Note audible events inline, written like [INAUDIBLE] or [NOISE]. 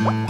Bye. [LAUGHS]